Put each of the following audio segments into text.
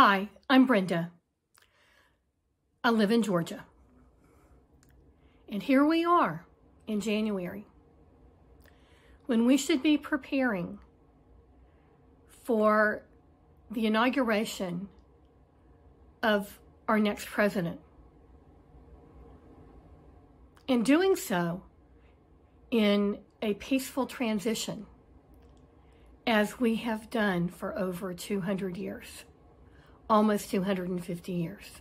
Hi, I'm Brenda. I live in Georgia. And here we are in January when we should be preparing for the inauguration of our next president. In doing so, in a peaceful transition, as we have done for over 200 years almost 250 years.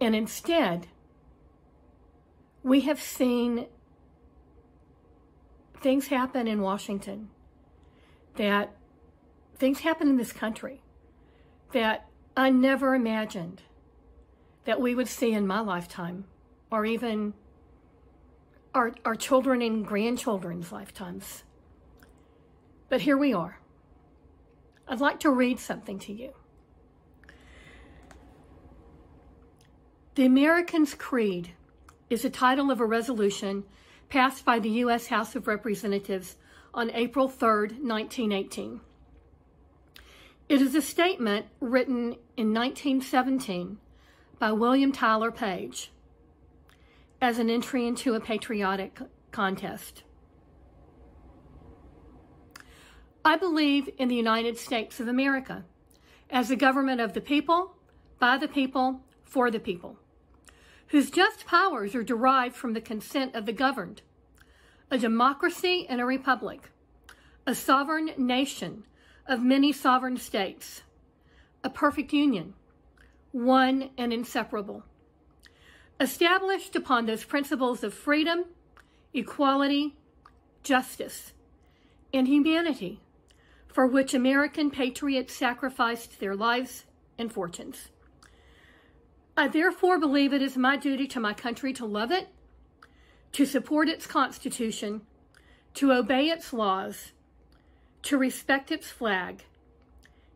And instead, we have seen things happen in Washington that things happen in this country that I never imagined that we would see in my lifetime or even our, our children and grandchildren's lifetimes. But here we are. I'd like to read something to you. The American's Creed is the title of a resolution passed by the U.S. House of Representatives on April 3, 1918. It is a statement written in 1917 by William Tyler Page as an entry into a patriotic contest. I believe in the United States of America as a government of the people, by the people, for the people whose just powers are derived from the consent of the governed, a democracy and a republic, a sovereign nation of many sovereign states, a perfect union, one and inseparable, established upon those principles of freedom, equality, justice, and humanity, for which American patriots sacrificed their lives and fortunes. I therefore believe it is my duty to my country to love it, to support its Constitution, to obey its laws, to respect its flag,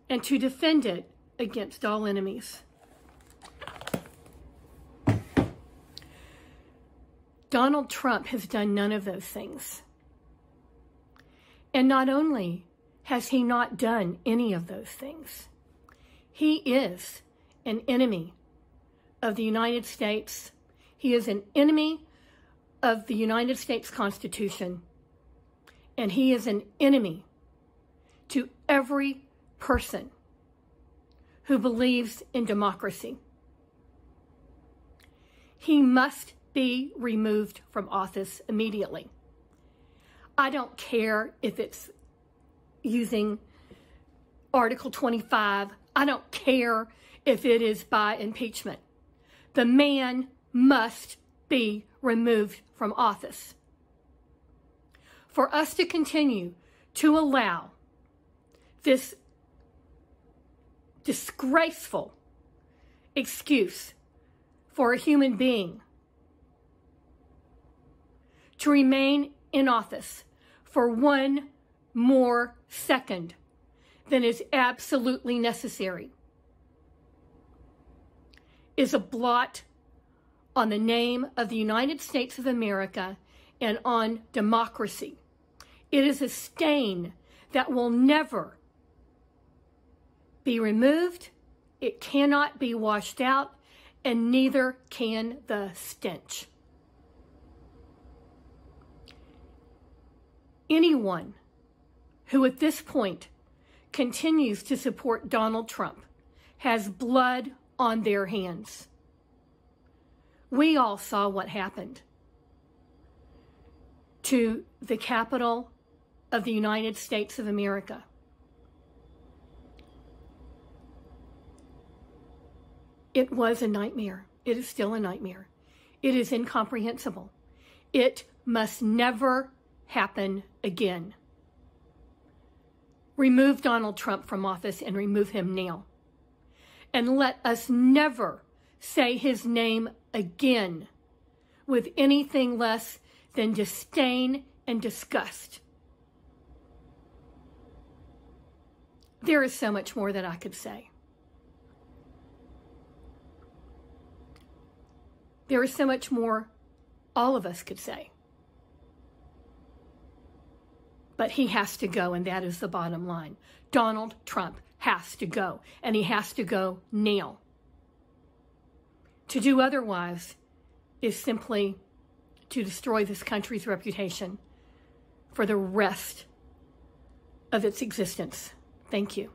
and to defend it against all enemies. Donald Trump has done none of those things. And not only has he not done any of those things, he is an enemy of the United States. He is an enemy of the United States Constitution. And he is an enemy to every person who believes in democracy. He must be removed from office immediately. I don't care if it's using Article 25. I don't care if it is by impeachment the man must be removed from office. For us to continue to allow this disgraceful excuse for a human being to remain in office for one more second than is absolutely necessary is a blot on the name of the United States of America and on democracy. It is a stain that will never be removed. It cannot be washed out, and neither can the stench. Anyone who at this point continues to support Donald Trump has blood on their hands. We all saw what happened to the capital of the United States of America. It was a nightmare. It is still a nightmare. It is incomprehensible. It must never happen again. Remove Donald Trump from office and remove him now and let us never say his name again with anything less than disdain and disgust. There is so much more that I could say. There is so much more all of us could say. But he has to go, and that is the bottom line. Donald Trump has to go, and he has to go now. To do otherwise is simply to destroy this country's reputation for the rest of its existence. Thank you.